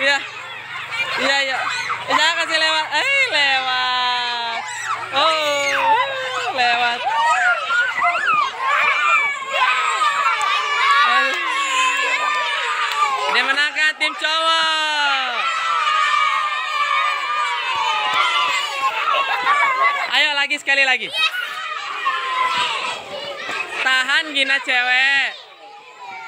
Iya. Iya, iya. Jangan kasih lewat. Eh, lewat. Oh, lewat. Dia menangkan tim cowok. Ayo lagi sekali lagi. Tahan Gina cewek.